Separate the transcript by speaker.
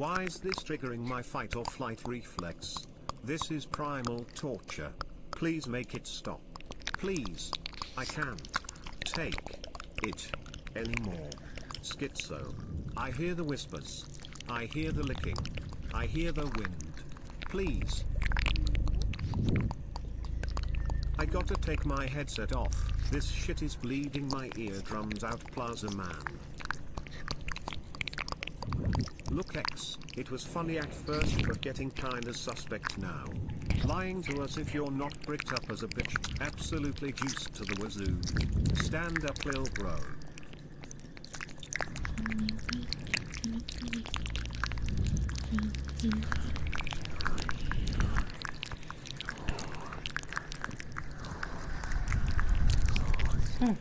Speaker 1: Why is this triggering my fight or flight reflex? This is primal torture. Please make it stop. Please. I can't take it anymore. Schizo. I hear the whispers. I hear the licking. I hear the wind. Please. I gotta take my headset off. This shit is bleeding my eardrums out Plaza Man. Look X, it was funny at first but getting kinda suspect now. Lying to us if you're not bricked up as a bitch, absolutely juiced to the wazoo. Stand up lil bro. Oh,